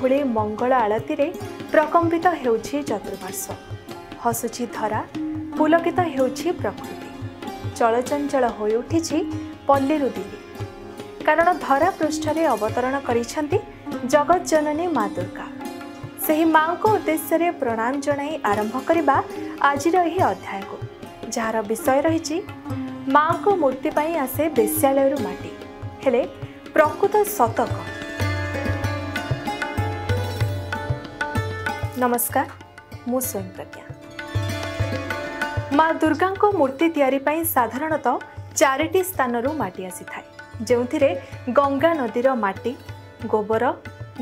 ଭଳି ମଙ୍ଗଳ ଆଳତୀରେ ପ୍ରକମ୍ପିତ ହେଉଛି ଚତୁଃପାର୍ଶ୍ୱ ହସୁଛି ଧରା ପୁଲକିତ ହେଉଛି ପ୍ରକୃତି। ଚଳଚଞ୍ଚଳ ହୋଇ ଉଠିଛି ପଲ୍ଲୀରୁ ଦିଲ୍ଲୀ। କାରଣ ଧରା ପୃଷ୍ଠରେ ଅବତରଣ କରିଛନ୍ତି ଜଗତ ଜନନୀ ମା ଦୁର୍ଗା। ସେହି ମାଙ୍କ ଉଦ୍ଦେଶ୍ୟରେ ପ୍ରଣାମ ଜଣାଇ ଆରମ୍ଭ କରିବା ଆଜିର ଏହି ଅଧ୍ୟାୟକୁ ଯାହାର ବିଷୟ ରହିଛି ମାଙ୍କ ମୂର୍ତ୍ତି ପାଇଁ ଆସେ ବେଶ୍ୟାଳୟରୁ ମାଟି ହେଲେ ପ୍ରକୃତ ସତ ନମସ୍କାର ମୁଁ ସ୍ୱୟଂ ପ୍ରଜ୍ଞା ମା ଦୁର୍ଗାଙ୍କ ମୂର୍ତ୍ତି ତିଆରି ପାଇଁ ସାଧାରଣତଃ ଚାରିଟି ସ୍ଥାନରୁ ମାଟି ଆସିଥାଏ ଯେଉଁଥିରେ ଗଙ୍ଗା ନଦୀର ମାଟି ଗୋବର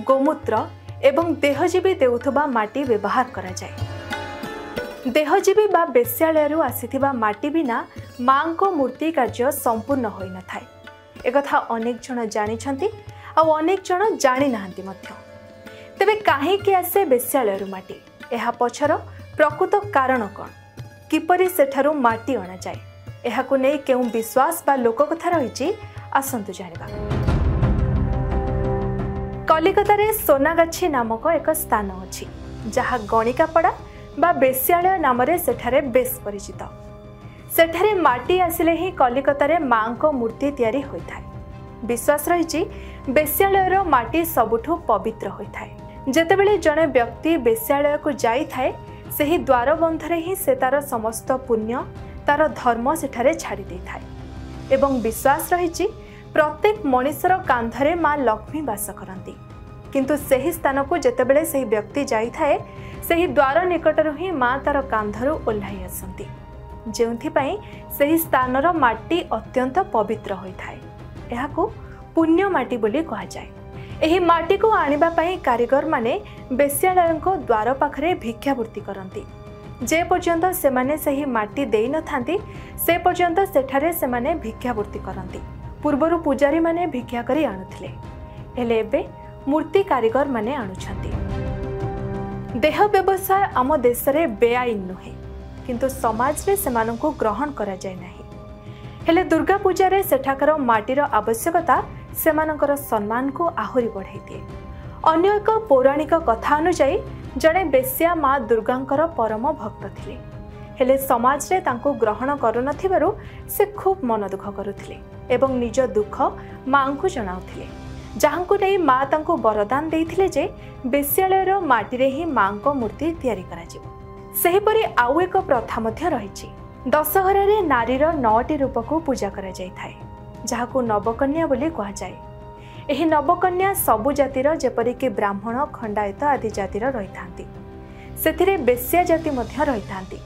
ଗୋମୂତ୍ର ଏବଂ ଦେହଜୀବୀ ଦେଉଥିବା ମାଟି ବ୍ୟବହାର କରାଯାଏ ଦେହଜୀବୀ ବା ବେଶ୍ୟାଳୟରୁ ଆସିଥିବା ମାଟି ବିନା ମାଙ୍କ ମୂର୍ତ୍ତି କାର୍ଯ୍ୟ ସମ୍ପୂର୍ଣ୍ଣ ହୋଇନଥାଏ ଏକଥା ଅନେକ ଜଣ ଜାଣିଛନ୍ତି ଆଉ ଅନେକ ଜଣ ଜାଣିନାହାନ୍ତି ମଧ୍ୟ ତେବେ କାହିଁକି ଆସେ ବେଶ୍ୟାଳୟରୁ ମାଟି? ଏହା ପଛର ପ୍ରକୃତ କାରଣ କ'ଣ? କିପରି ସେଠାରୁ ମାଟି ଅଣାଯାଏ? ଏହାକୁ ନେଇ କେଉଁ ବିଶ୍ୱାସ ବା ଲୋକକଥା ରହିଛି ଆସନ୍ତୁ ଜାଣିବା। କଲିକତାରେ ସୋନାଗାଛି ନାମକ ଏକ ସ୍ଥାନ ଅଛି ଯାହା ଗଣିକାପଡ଼ା ବା ବେଶ୍ୟାଳୟ ନାମରେ ସେଠାରେ ବେଶ୍ ପରିଚିତ। ସେଠାରେ ମାଟି ଆସିଲେ ହିଁ କଲିକତାରେ ମାଙ୍କ ମୂର୍ତ୍ତି ତିଆରି ହୋଇଥାଏ। ବିଶ୍ୱାସ ରହିଛି ବେଶ୍ୟାଳୟର ମାଟି ସବୁଠୁ ପବିତ୍ର ହୋଇଥାଏ। ଯେତେବେଳେ ଜଣେ ବ୍ୟକ୍ତି ବେଶ୍ୟାଳୟକୁ ଯାଇଥାଏ ସେହି ଦ୍ୱାରବନ୍ଧରେ ହିଁ ସେ ତାର ସମସ୍ତ ପୁଣ୍ୟ ତାର ଧର୍ମ ସେଠାରେ ଛାଡ଼ି ଦେଇଥାଏ। ଏବଂ ବିଶ୍ୱାସ ରହିଛି ପ୍ରତ୍ୟେକ ମଣିଷର କାନ୍ଧରେ ମା ଲକ୍ଷ୍ମୀ ବାସ କରନ୍ତି। କିନ୍ତୁ ସେହି ସ୍ଥାନକୁ ଯେତେବେଳେ ସେହି ବ୍ୟକ୍ତି ଯାଇଥାଏ ସେହି ଦ୍ୱାର ନିକଟରୁ ହିଁ ମା ତାର କାନ୍ଧରୁ ଓହ୍ଲାଇ ଆସନ୍ତି। ଯେଉଁଥିପାଇଁ ସେହି ସ୍ଥାନର ମାଟି ଅତ୍ୟନ୍ତ ପବିତ୍ର ହୋଇଥାଏ। ଏହାକୁ ପୁଣ୍ୟ ମାଟି ବୋଲି କୁହାଯାଏ। ଏହି ମାଟିକୁ ଆଣିବା ପାଇଁ କାରିଗରମାନେ ବେଶ୍ୟାଳୟଙ୍କ ଦ୍ୱାର ପାଖରେ ଭିକ୍ଷାବୃତ୍ତି କରନ୍ତି। ଯେ ପର୍ଯ୍ୟନ୍ତ ସେମାନେ ସେହି ମାଟି ଦେଇନଥାନ୍ତି ସେ ପର୍ଯ୍ୟନ୍ତ ସେଠାରେ ସେମାନେ ଭିକ୍ଷାବୃତ୍ତି କରନ୍ତି। ପୂର୍ବରୁ ପୂଜାରୀମାନେ ଭିକ୍ଷା କରି ଆଣୁଥିଲେ। ହେଲେ ଏବେ ମୂର୍ତ୍ତି କାରିଗରମାନେ ଆଣୁଛନ୍ତି। ଦେହ ବ୍ୟବସାୟ ଆମ ଦେଶରେ ବେଆଇନ ନୁହେଁ କିନ୍ତୁ ସମାଜରେ ସେମାନଙ୍କୁ ଗ୍ରହଣ କରାଯାଏ ନାହିଁ। ହେଲେ ଦୁର୍ଗା ପୂଜାରେ ସେଠାକାର ମାଟିର ଆବଶ୍ୟକତା ସେମାନଙ୍କର ସମ୍ମାନକୁ ଆହୁରି ବଢ଼ାଇ ଦିଏ ଅନ୍ୟ ଏକ ପୌରାଣିକ କଥା ଅନୁଯାୟୀ ଜଣେ ବେଶ୍ୟା ମା ଦୁର୍ଗାଙ୍କର ପରମ ଭକ୍ତ ଥିଲେ। ହେଲେ ସମାଜରେ ତାଙ୍କୁ ଗ୍ରହଣ କରୁନଥିବାରୁ ସେ ଖୁବ୍ ମନ ଦୁଃଖ କରୁଥିଲେ ଏବଂ ନିଜ ଦୁଃଖ ମାଙ୍କୁ ଜଣାଉଥିଲେ ଯାହାଙ୍କୁ ନେଇ ମା ତାଙ୍କୁ ବରଦାନ ଦେଇଥିଲେ ଯେ ବେଶ୍ୟାଳୟର ମାଟିରେ ହିଁ ମାଙ୍କ ମୂର୍ତ୍ତି ତିଆରି କରାଯିବ। ସେହିପରି ଆଉ ଏକ ପ୍ରଥା ମଧ୍ୟ ରହିଛି। ଦଶହରାରେ ନାରୀର ନଅଟି ରୂପକୁ ପୂଜା କରାଯାଇଥାଏ। ଯାହାକୁ ନବକନ୍ୟା ବୋଲି କୁହାଯାଏ। ଏହି ନବକନ୍ୟା ସବୁ ଜାତିର ଯେପରିକି ବ୍ରାହ୍ମଣ ଖଣ୍ଡାୟତ ଆଦି ଜାତିର ରହିଥାନ୍ତି। ସେଥିରେ ବେଶ୍ୟା ଜାତି ମଧ୍ୟ ରହିଥାନ୍ତି।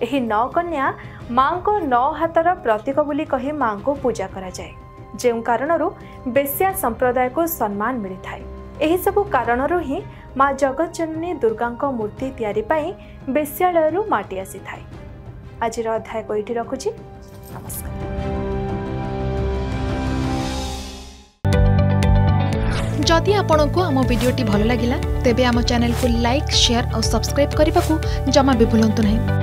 ଏହି ନଅ କନ୍ୟା ମାଙ୍କ ନଅ ହାତର ପ୍ରତୀକ ବୋଲି କହି ମାଙ୍କୁ ପୂଜା କରାଯାଏ। ଯେଉଁ କାରଣରୁ ବେଶ୍ୟା ସମ୍ପ୍ରଦାୟକୁ ସମ୍ମାନ ମିଳିଥାଏ। ଏହିସବୁ କାରଣରୁ ହିଁ ମା ଜଗତଜନନୀ ଦୁର୍ଗାଙ୍କ ମୂର୍ତ୍ତି ତିଆରି ପାଇଁ ବେଶ୍ୟାଳୟରୁ ମାଟି ଆସିଥାଏ। ଆଜିର ଅଧ୍ୟାୟକୁ ଏଇଠି ରଖୁଛି। ନମସ୍କାର। जदि आपंक आम भिडी भल लगा तेब आम चेल्क लाइक सेयार और सब्सक्राइब करने को जमा भी भूलु नहीं